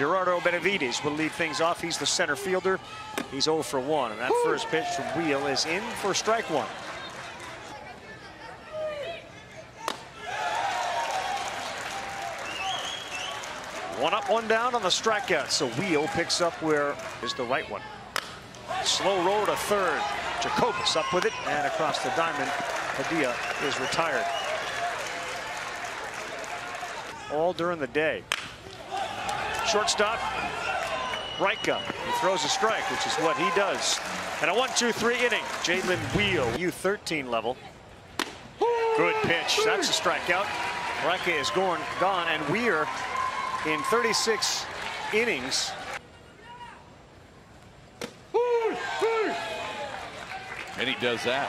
Gerardo Benavides will lead things off. He's the center fielder. He's 0 for 1. And that first pitch from Wheel is in for strike one. One up, one down on the strikeout. So Wheel picks up where is the right one. Slow roll to third. Jacobus up with it and across the diamond. Padilla is retired. All during the day. Shortstop, Reicha. He throws a strike, which is what he does. And a one, two, three inning. Jalen Wheel, U13 level. Good pitch. That's a strikeout. Reicha is going, gone, and Weir in 36 innings. And he does that.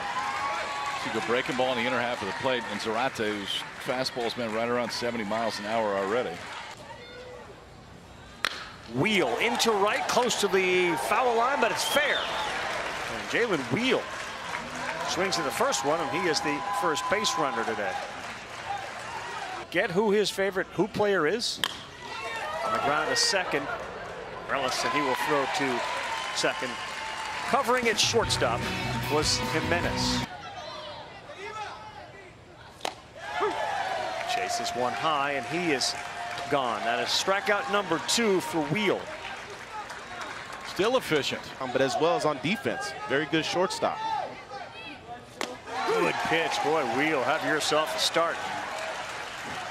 So you go breaking ball in the inner half of the plate, and Zarate, whose fastball's been right around 70 miles an hour already. Wheel into right, close to the foul line, but it's fair. And Jalen Wheel swings to the first one, and he is the first base runner today. Get who his favorite who player is. On the ground to second. And he will throw to second. Covering at shortstop was Jimenez. Chases one high, and he is gone. That is strikeout number two for Wheel. Still efficient. Um, but as well as on defense. Very good shortstop. Good pitch. Boy, Wheel, have yourself a start.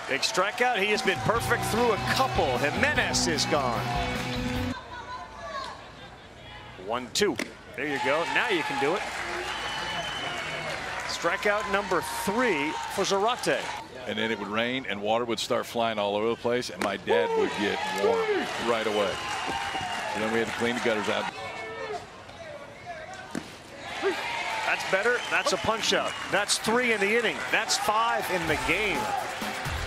Big strikeout. He has been perfect through a couple. Jimenez is gone. One, two. There you go. Now you can do it. Strikeout number three for Zarate. And then it would rain and water would start flying all over the place and my dad would get warm right away. And then we had to clean the gutters out. That's better. That's a punch out. That's three in the inning. That's five in the game.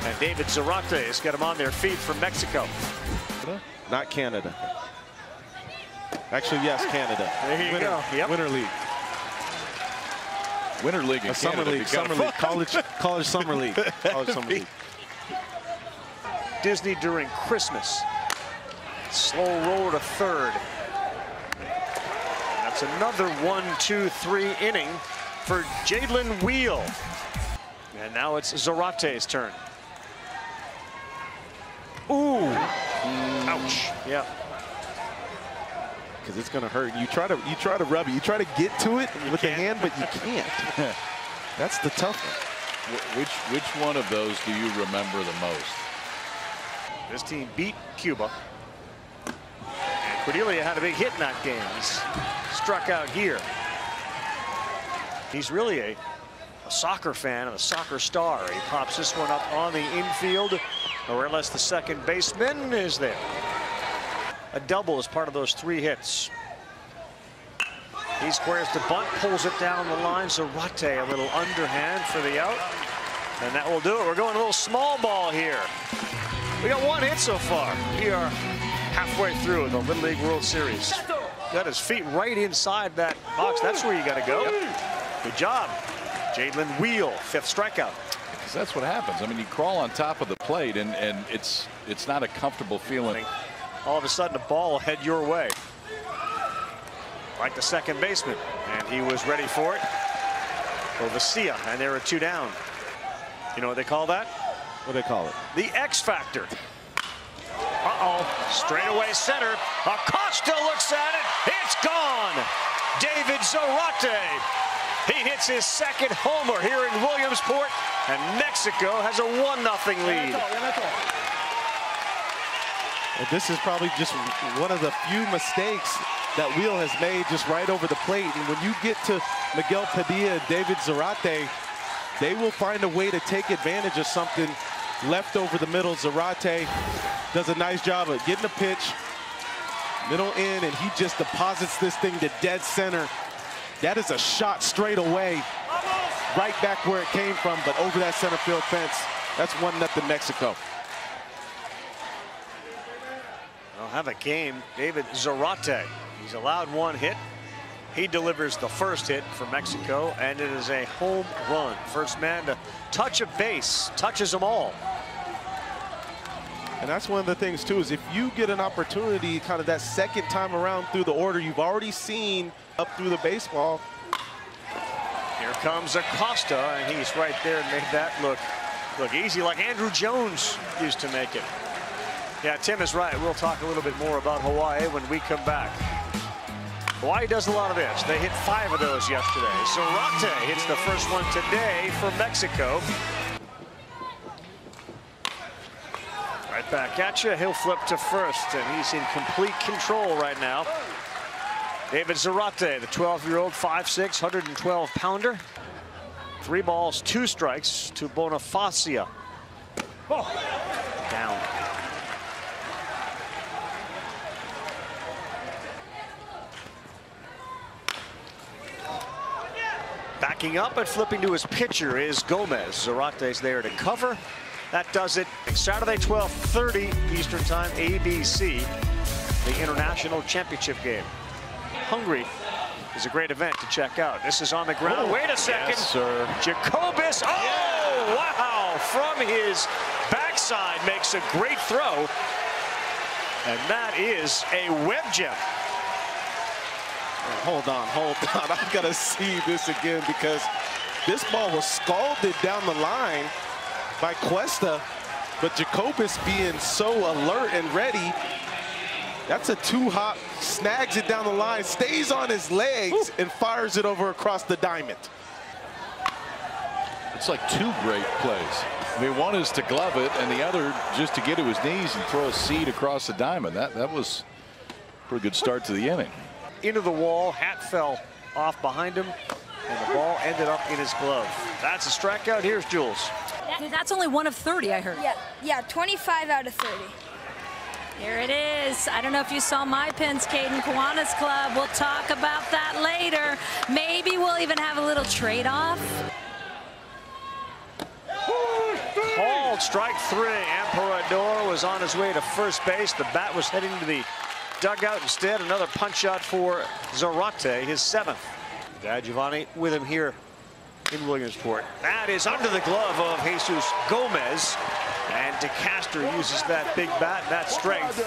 And David Zarate has got him on their feet from Mexico. Not Canada. Actually, yes, Canada. There you Winter, go. Yep. Winter League. Winter League in A summer league, summer league, college, college summer league, college summer league. Disney during Christmas. Slow roll to third. That's another one, two, three inning for Jalen Wheel. And now it's Zarate's turn. Ooh. Ouch. Yeah. Because it's going to hurt. You try to you try to rub it. You try to get to it with the hand, but you can't. That's the tough one. Wh- Which which one of those do you remember the most? This team beat Cuba. And Cordelia had a big hit in that game. He's struck out here. He's really a, a soccer fan and a soccer star. He pops this one up on the infield. Or unless the second baseman is there. A double is part of those three hits. He squares the bunt, pulls it down the line. Zarate a little underhand for the out. And that will do it. We're going a little small ball here. We got one hit so far. We are halfway through the Little League World Series. Got his feet right inside that box. That's where you got to go. Good job. Jalen Wheel, fifth strikeout. That's what happens. I mean, you crawl on top of the plate, and and it's it's not a comfortable feeling. All of a sudden, the ball will head your way. Like the second baseman. And he was ready for it. Ovacia, and there are two down. You know what they call that? What do they call it? The X Factor. Uh-oh. Straightaway center. Acosta looks at it. It's gone. David Zarate. He hits his second homer here in Williamsport. And Mexico has a 1-0 lead. And this is probably just one of the few mistakes that Wheel has made just right over the plate. And when you get to Miguel Padilla, and David Zarate, they will find a way to take advantage of something left over the middle. Zarate does a nice job of getting a pitch, middle in, and he just deposits this thing to dead center. That is a shot straight away, right back where it came from, but over that center field fence. That's one nothing Mexico. They'll have a game. David Zarate. He's allowed one hit. He delivers the first hit for Mexico, and it is a home run. First man to touch a base, touches them all. And that's one of the things, too, is if you get an opportunity kind of that second time around through the order, you've already seen up through the baseball. Here comes Acosta, and he's right there and made that look, look easy like Andruw Jones used to make it. Yeah, Tim is right. We'll talk a little bit more about Hawaii when we come back. Hawaii does a lot of this. They hit five of those yesterday. Zarate hits the first one today for Mexico. Right back at you. He'll flip to first, and he's in complete control right now. David Zarate, the 12-year-old, 5'6", 112-pounder. Three balls, two strikes to Bonifacia. Oh, down. Backing up and flipping to his pitcher is Gomez. Zarate's there to cover. That does it. Saturday, 12:30 Eastern Time, ABC, the International Championship game. Hungary is a great event to check out. This is on the ground. Oh, Wait a second. Yes, sir. Jacobus. Oh, wow. From his backside makes a great throw. And that is a web gem. Hold on, hold on. I've got to see this again because this ball was scalded down the line by Cuesta, but Jacobus being so alert and ready. That's a two-hop, snags it down the line, stays on his legs, and fires it over across the diamond. It's like two great plays. I mean, one is to glove it, and the other just to get to his knees and throw a seed across the diamond. That that was a pretty good start to the inning. Into the wall, hat fell off behind him, and the ball ended up in his glove. That's a strikeout. Here's Jules. That's only one of 30, I heard. Yeah, yeah, 25 out of 30. Here it is. I don't know if you saw my pins, Caden Kiwanis Club. We'll talk about that later. Maybe we'll even have a little trade-off. Called strike three. Emperador was on his way to first base. The bat was heading to the dugout instead. Another punch out for Zarate, his seventh. Dad Giovanni with him here in Williamsport. That is under the glove of Jesus Gomez. And DeCaster uses that big bat, that strength,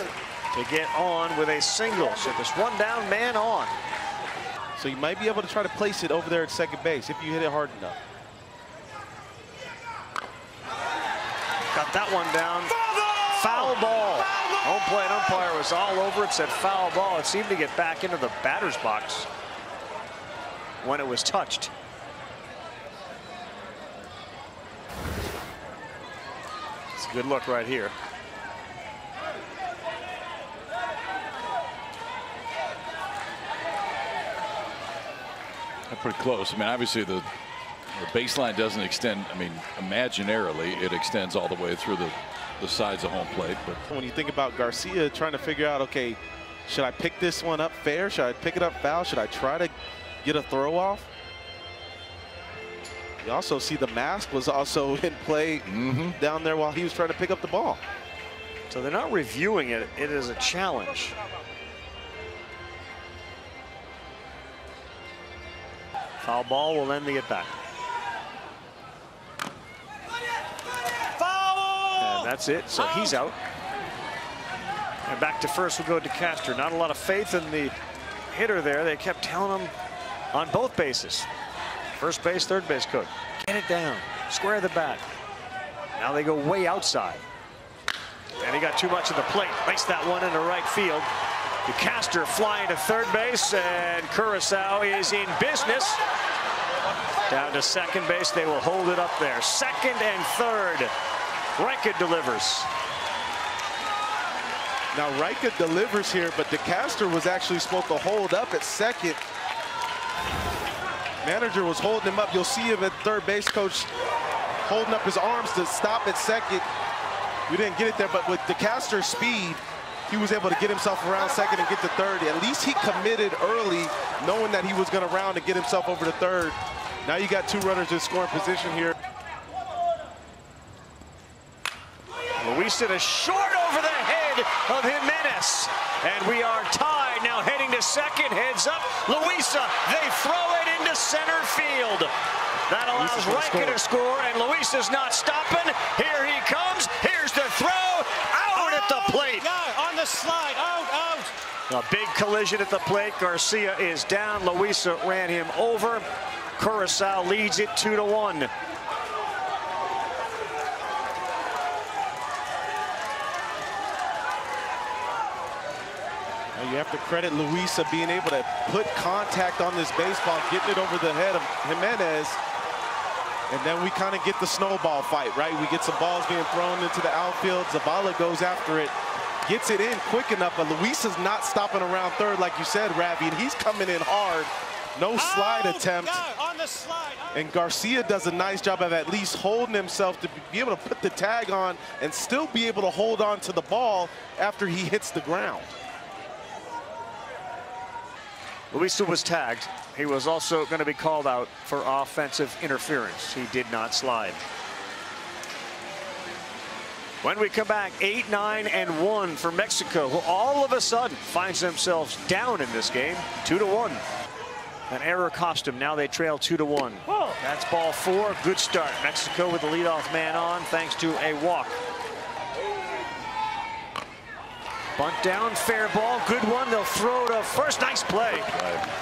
to get on with a single. So this one down, man on. So you might be able to try to place it over there at second base if you hit it hard enough. Got that one down. Foul ball. Home plate umpire was all over it, said foul ball. It seemed to get back into the batter's box when it was touched. It's a good look right here. Pretty close. I mean, obviously the, the baseline doesn't extend. I mean, imaginarily it extends all the way through the the sides of home plate. But when you think about Garcia trying to figure out, okay, should I pick this one up fair? Should I pick it up foul? Should I try to get a throw off? You also see the mask was also in play mm -hmm. down there while he was trying to pick up the ball. So they're not reviewing it. It is a challenge. Foul ball will end the at bat. That's it. So he's out. And back to first will go to Castor. Not a lot of faith in the hitter there. They kept telling him on both bases. First base, third base coach. Get it down. Square the bat. Now they go way outside. And he got too much of the plate. Placed that one into right field. Castor flying to third base, and Curacao is in business. Down to second base. They will hold it up there. Second and third. Reicha delivers. Now Reicha delivers here, but DeCaster was actually supposed to hold up at second. Manager was holding him up. You'll see him at third base coach holding up his arms to stop at second. We didn't get it there, but with DeCaster's speed, he was able to get himself around second and get to third. At least he committed early, knowing that he was going to round and get himself over to third. Now you got two runners in scoring position here. Luisa is short over the head of Jimenez. And we are tied now heading to second. Heads up. Luisa, they throw it into center field. That allows Reicha to score, and Luisa's not stopping. Here he comes. Here's the throw. Out oh, at the plate. No, on the slide. Out, out. A big collision at the plate. Garcia is down. Luisa ran him over. Curacao leads it two to one. You have to credit Luisa being able to put contact on this baseball, getting it over the head of Jimenez. And then we kind of get the snowball fight, right? We get some balls being thrown into the outfield. Zavala goes after it, gets it in quick enough, but Luisa's not stopping around third, like you said, Ravi, and he's coming in hard. No slide Out. attempt. Yeah, on the slide. Out. And Garcia does a nice job of at least holding himself to be able to put the tag on and still be able to hold on to the ball after he hits the ground. Luisa was tagged. He was also going to be called out for offensive interference. He did not slide. When we come back, 8, 9, and 1 for Mexico, who all of a sudden finds themselves down in this game, 2 to 1. An error cost him. Now they trail 2 to 1. That's ball four. Good start. Mexico with the leadoff man on thanks to a walk. Bunt down, fair ball, good one. They'll throw to first. Nice play.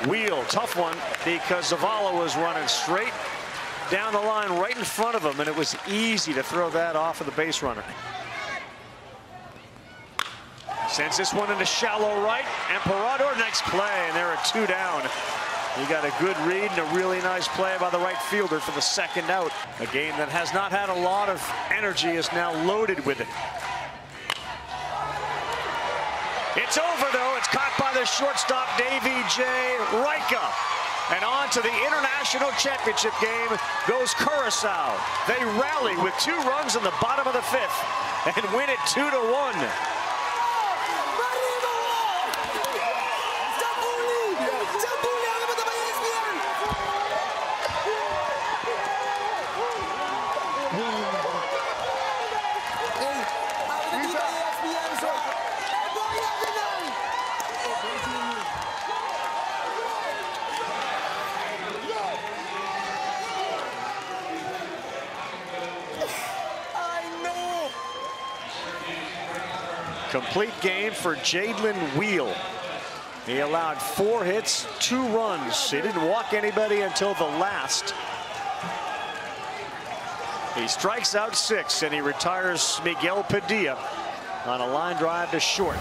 Wheel, tough one because Zavala was running straight down the line right in front of him, and it was easy to throw that off of the base runner. Sends this one into shallow right. Emperador, next play, and there are two down. He got a good read and a really nice play by the right fielder for the second out. A game that has not had a lot of energy is now loaded with it. It's over, though. It's caught by the shortstop, Davy J. Rika. And on to the international championship game goes Curacao. They rally with two runs in the bottom of the fifth and win it two to one. Complete game for Jadlin Wheel. He allowed four hits, two runs. He didn't walk anybody until the last. He strikes out six and he retires Miguel Padilla on a line drive to short.